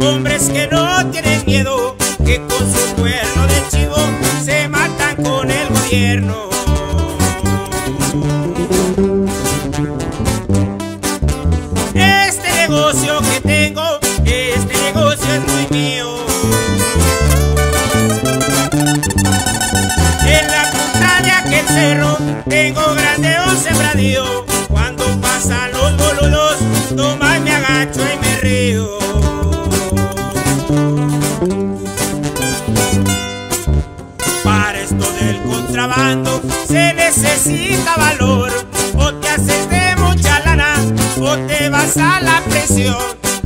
hombres que no tienen miedo, negocio que tengo, este negocio es muy mío. En la punta de aquel cerro tengo grande un sembradío. Cuando pasan los boludos, y me agacho y me río. Para esto del contrabando se necesita valor. O te lana o te vas a la prisión.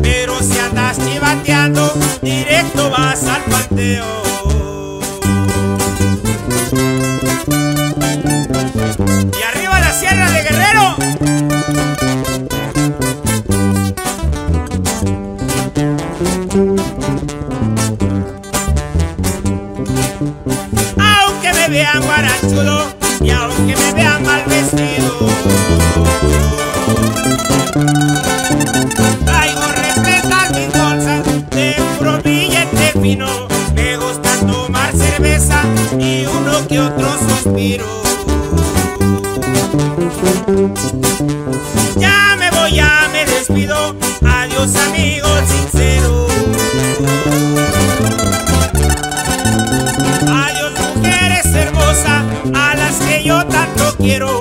Pero si andas chivateando, directo vas al panteo. Y arriba la sierra de Guerrero. Aunque me vean guarachudo y aunque me vean mal tomar cerveza y uno que otro suspiro. Ya me voy, ya me despido. Adiós, amigos sinceros. Adiós, mujeres hermosas, a las que yo tanto quiero.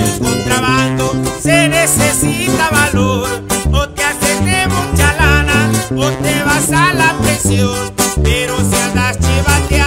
el contrabando se necesita valor. O te haces de mucha lana o te vas a la prisión. Pero si andas chivate